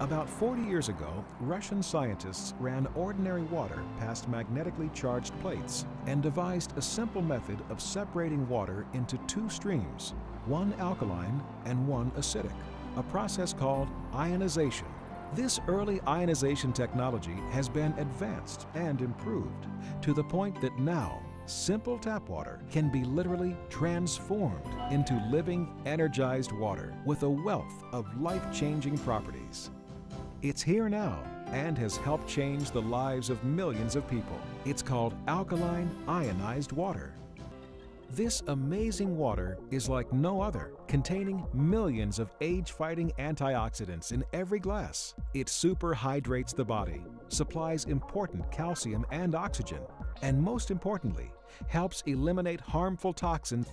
About 40 years ago, Russian scientists ran ordinary water past magnetically charged plates and devised a simple method of separating water into two streams, one alkaline and one acidic, a process called ionization. This early ionization technology has been advanced and improved to the point that now simple tap water can be literally transformed into living, energized water with a wealth of life-changing properties. It's here now and has helped change the lives of millions of people. It's called alkaline ionized water. This amazing water is like no other, containing millions of age-fighting antioxidants in every glass. It superhydrates the body, supplies important calcium and oxygen, and most importantly, helps eliminate harmful toxins.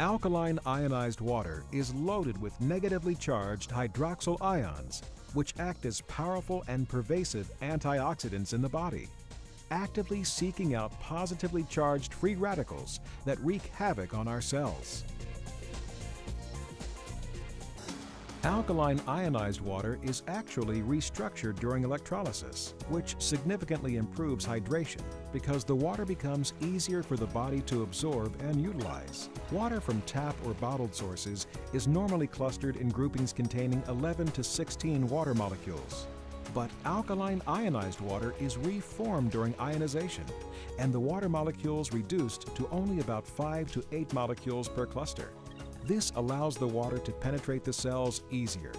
Alkaline ionized water is loaded with negatively charged hydroxyl ions which act as powerful and pervasive antioxidants in the body, actively seeking out positively charged free radicals that wreak havoc on our cells. Alkaline ionized water is actually restructured during electrolysis, which significantly improves hydration because the water becomes easier for the body to absorb and utilize. Water from tap or bottled sources is normally clustered in groupings containing 11 to 16 water molecules. But alkaline ionized water is reformed during ionization, and the water molecules reduced to only about 5 to 8 molecules per cluster. This allows the water to penetrate the cells easier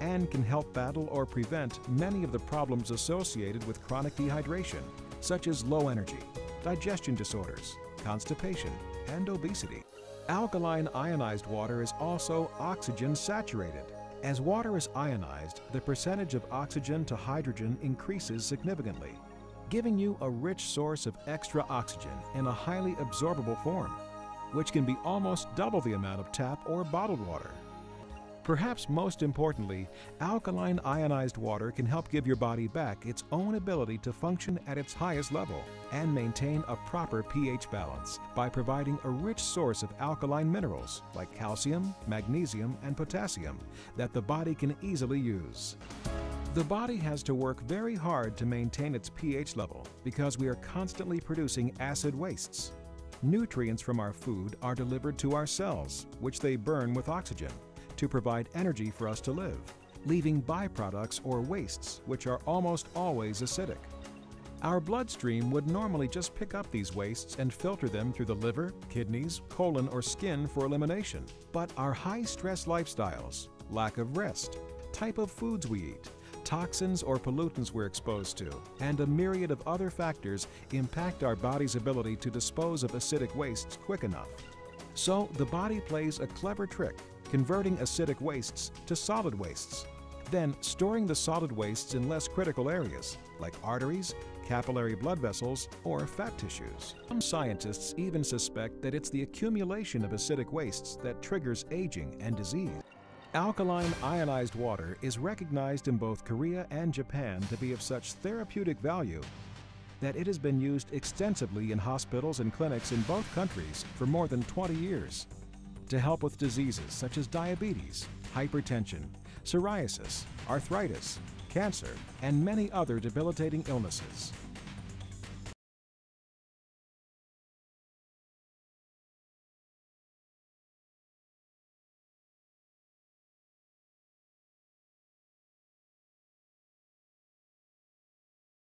and can help battle or prevent many of the problems associated with chronic dehydration, such as low energy, digestion disorders, constipation, and obesity. Alkaline ionized water is also oxygen saturated. As water is ionized, the percentage of oxygen to hydrogen increases significantly, giving you a rich source of extra oxygen in a highly absorbable form which can be almost double the amount of tap or bottled water. Perhaps most importantly, alkaline ionized water can help give your body back its own ability to function at its highest level and maintain a proper pH balance by providing a rich source of alkaline minerals like calcium, magnesium, and potassium that the body can easily use. The body has to work very hard to maintain its pH level because we are constantly producing acid wastes. Nutrients from our food are delivered to our cells, which they burn with oxygen to provide energy for us to live, leaving byproducts or wastes, which are almost always acidic. Our bloodstream would normally just pick up these wastes and filter them through the liver, kidneys, colon, or skin for elimination. But our high-stress lifestyles, lack of rest, type of foods we eat, toxins or pollutants we're exposed to, and a myriad of other factors impact our body's ability to dispose of acidic wastes quick enough. So the body plays a clever trick, converting acidic wastes to solid wastes, then storing the solid wastes in less critical areas, like arteries, capillary blood vessels, or fat tissues. Some scientists even suspect that it's the accumulation of acidic wastes that triggers aging and disease. Alkaline ionized water is recognized in both Korea and Japan to be of such therapeutic value that it has been used extensively in hospitals and clinics in both countries for more than 20 years to help with diseases such as diabetes, hypertension, psoriasis, arthritis, cancer, and many other debilitating illnesses.